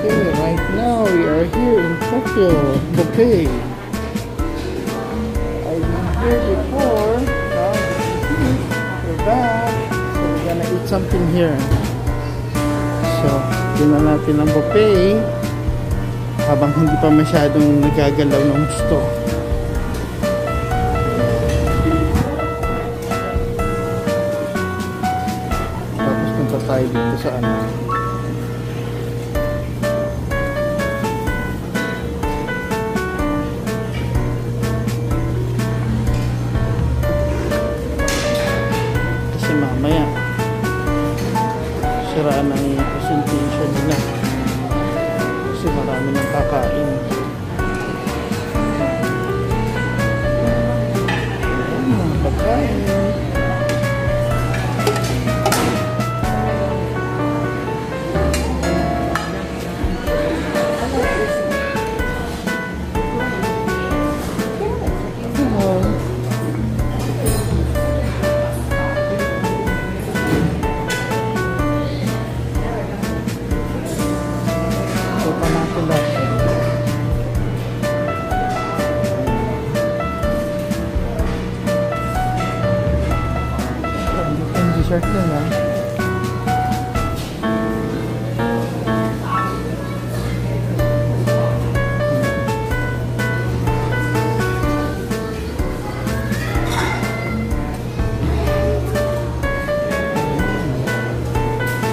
Okay, right now we are here in Tokyo Buffet. I've been here before. Now we're back. So we're gonna eat something here. So, tingnan natin ang buffet habang hindi pa masyadong nagagalaw ng gusto. Tapos punta tayo dito sa ano. Mamaya siraan ang presentation nila. Kasi marami nang kakain. Ang dessert na lang.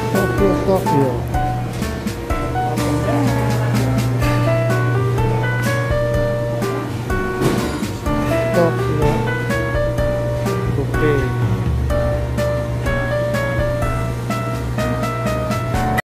Tokyo, Tokyo.